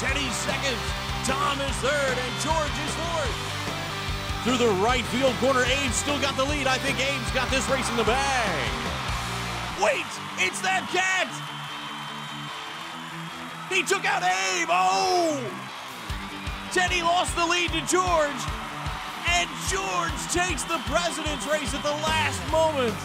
Teddy second. Tom is third, and George is fourth. Through the right field corner, Abe's still got the lead. I think Abe's got this race in the bag. Wait, it's that cat! He took out Abe. Oh! Teddy lost the lead to George, and George takes the president's race at the last moment.